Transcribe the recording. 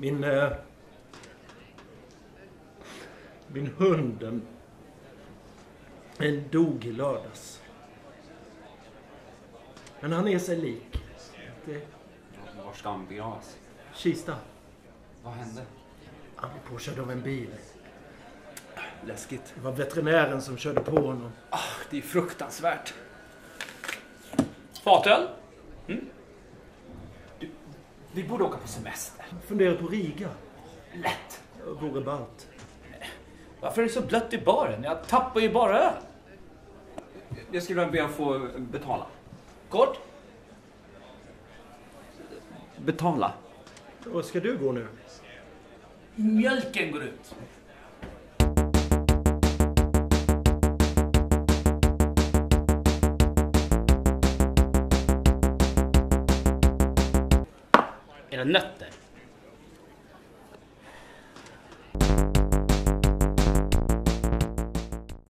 Min... Eh, min hund, den, den dog i lördags. Men han är sig lik. Det, Var ska han begravas? Kista. Vad hände? Han blev påkörd av en bil. Läskigt. Det var veterinären som körde på honom. Ah, det är fruktansvärt. Fatöl? Vi borde åka på semester. Funderar på Riga. Lätt. Vore ballt. Varför är det så blött i baren? Jag tappar ju bara öl. Jag skulle vilja be att få betala. Kort? Betala? Och ska du gå nu? Mjölken går ut. Era nötter?